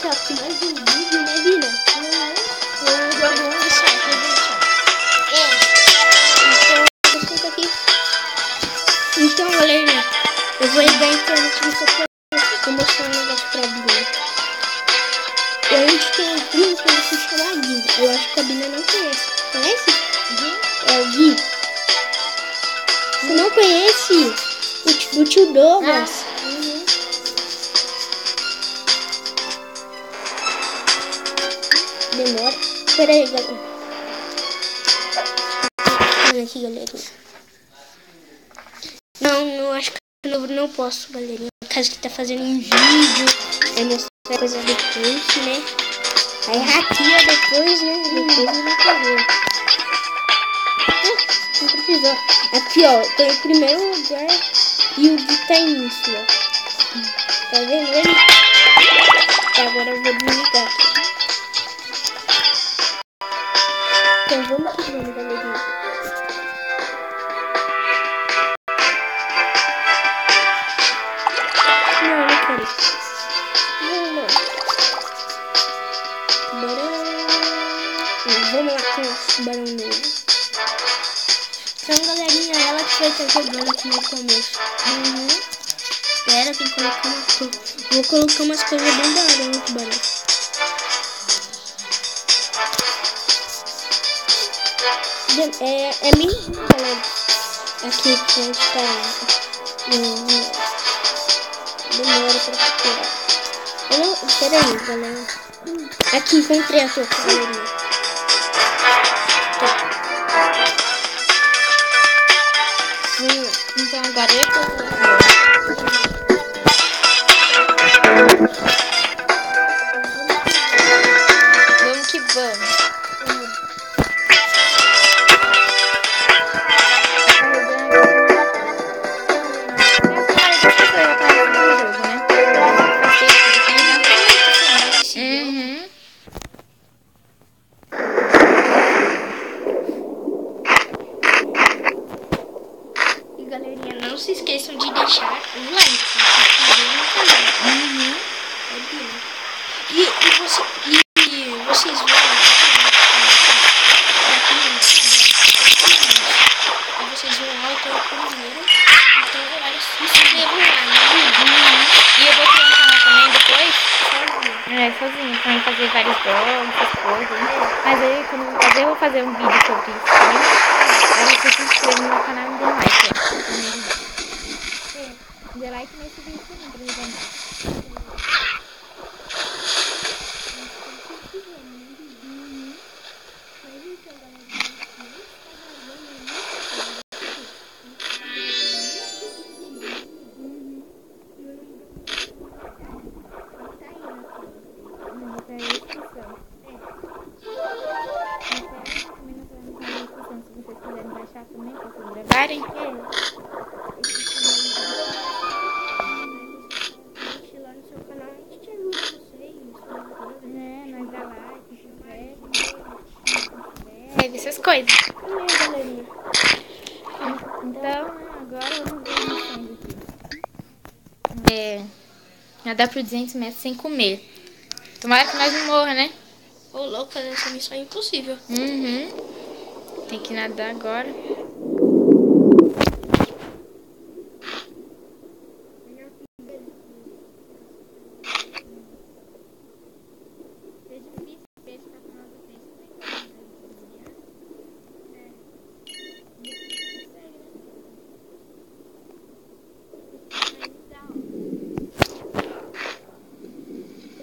tá com mais um vídeo, né, Bina? Jogo um de chat, É. Então, escuta aqui. Então, galerinha, eu vou ligar a internet no seu celular. Vou mostrar um negócio pra Bina. E a gente tem um primo que ele se chama Gui. Eu acho que a Bina não conhece. Conhece? É o Gui. Você não conhece o tio, o tio Douglas? Uhum. Demora. Pera aí, galera. Olha aqui, galerinha. Não, não acho que eu não posso, galerinha. Por causa que tá fazendo um vídeo. Aí mostrar coisa depois, né? Aí hackeia depois, né? Depois eu não fazer. Não. Aqui, ó. Tô em primeiro lugar. E o Gui tá início, ó. Tá vendo agora eu vai jogando aqui no começo. Uhum. Espera, tem que colocar umas coisas. Vou colocar umas coisas bem da hora no tubarão. É, é bem galera. Aqui que a gente tá. hum, Demora pra procurar. Eu não. Pera aí, galera. Aqui, encontrei a sua. Agora eu tô. Vamos que vamos. Esqueçam de deixar o like. no. Uhum. É. E, e, você, e vocês viram e vocês viram lá, eu tô primeiro. Então, galera, se inscrevam lá, né? E eu vou criar um canal também depois. Sozinho. É, sozinho, também fazer vários jogos, essas coisas. Mas aí, quando eu fazer, eu vou fazer um vídeo sobre isso também. Aí você se inscreve no meu canal e dê um like. Dê like nesse vídeo também, pra é também, pra vocês gravarem. Gente, nadar por 200 metros sem comer. Tomara que nós não morra, né? Ô, louco, fazer essa missão é impossível. Uhum. Tem que nadar agora.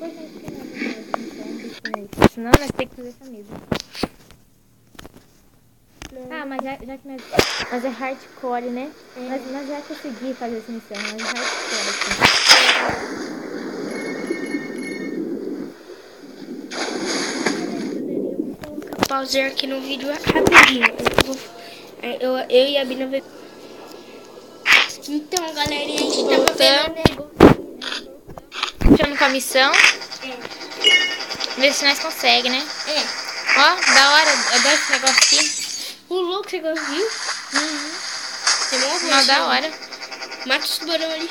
Depois a gente tem uma missão, Senão mesmo. Ah, mas já, já que nós, nós é hardcore, né? Nós, nós já consegui fazer essa missão, nós é hardcore aqui. Pauser aqui no vídeo rapidinho. Eu, vou, eu, eu e a Bina vai. Então, galerinha, a gente vendo negócio. Chama com a missão, É, ver se nós conseguimos, né? é. Ó, da hora, eu adoro esse negócio aqui. O louco, você conseguiu? Uhum. Você morreu. Não, da hora. Mata os tubarão ali.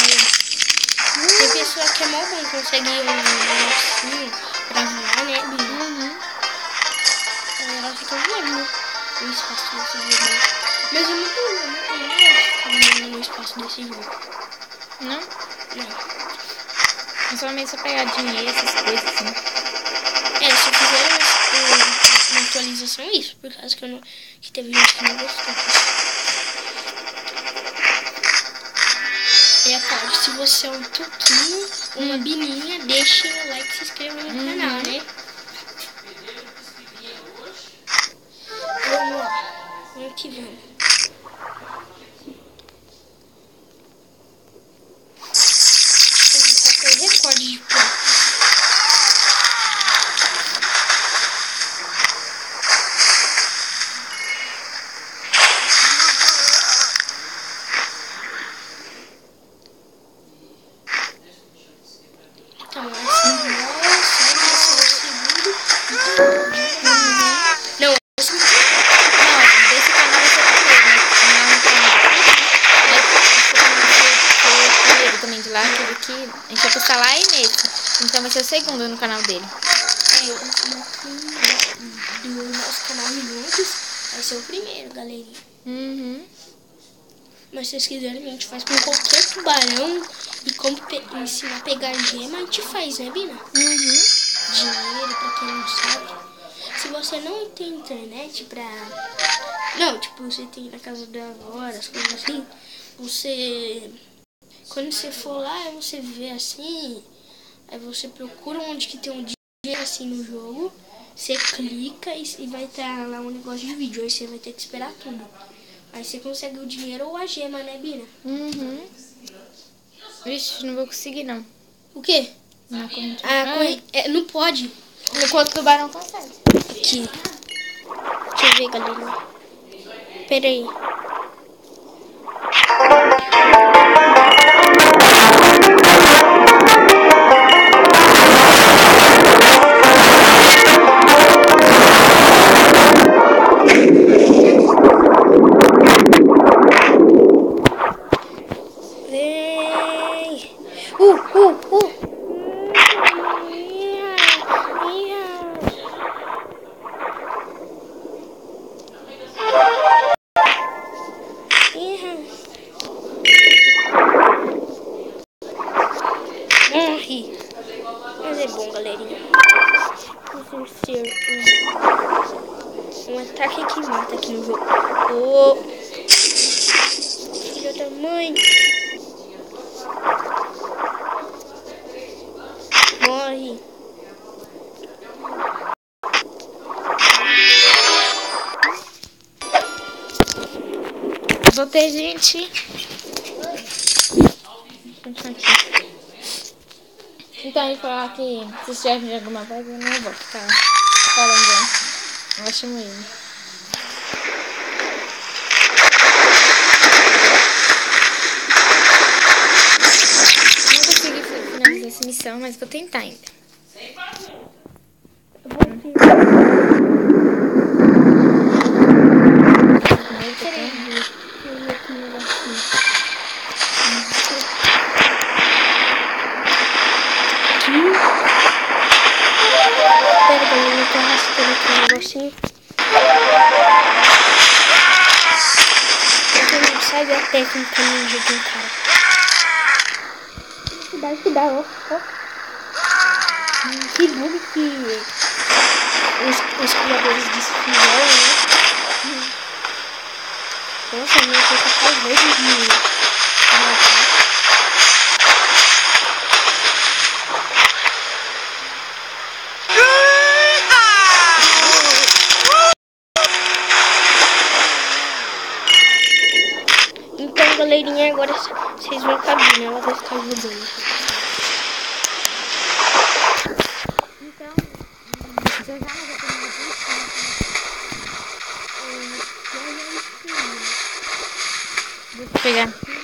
Aí. pessoa que é mó bom consegue um negocinho pra voar, né, Bia? Uhum. Aí ela fica voando no espaço desse jogo. Mas eu não, não, eu não gosto de no espaço desse jogo. Não? Não. É somente só pegar dinheiro, essas coisas assim. É, só fizeram uma, uma atualização isso, por causa que, eu não, que teve gente que não gostou disso. É claro, se você é um tuquinho, uma bininha, deixe o like e se inscreva no canal, né? Vamos lá. Vamos que vamos. Que a gente vai postar lá e nesse. Então vai ser o segundo no canal dele. é o do nosso canal juntos. Vai ser o primeiro, galerinha. Uhum. Mas se vocês quiserem, a gente faz com qualquer tubarão. E como ensinar a pegar gema, a gente faz, né, Bina? Uhum. dinheiro, pra quem não sabe. Se você não tem internet pra. Não, tipo, você tem na casa da avó, as coisas assim. Você. Quando você for lá, você vê assim. Aí você procura onde que tem um dinheiro assim no jogo. Você clica e, e vai estar lá um negócio de vídeo. Aí você vai ter que esperar tudo. Aí você consegue o dinheiro ou a gema, né, Bina? Uhum. Vixe, não vou conseguir não. O quê? Não, como... Ah, corre- é, não pode. Enquanto o tubarão consegue. Aqui. Deixa eu ver, galerinha. Pera aí. Uh, uh, uh! Morre. Mas é bom, galerinha. Exercer um, um ataque que mata aqui no jogo. Ô, filho da mãe. Voltei, gente. Continuar aqui. Então, ele falou que se estiver de alguma coisa, eu não vou ficar falando. Eu acho mesmo. Não consegui fi- finalizar essa missão, mas vou tentar ainda. Pera, galera, eu tô arrastando aqui um negocinho. Você não sai da técnica ninja de um cara. Cuidado, cuidado, ó. ó. Hum, Que bug que os, os criadores disso fizeram, né? Nossa, minha coisa tá verde de... Ah, Então, galerinha, agora vocês vão caber, né? Ela vai ficar jogando. Então, já já não vou ter Vou pegar.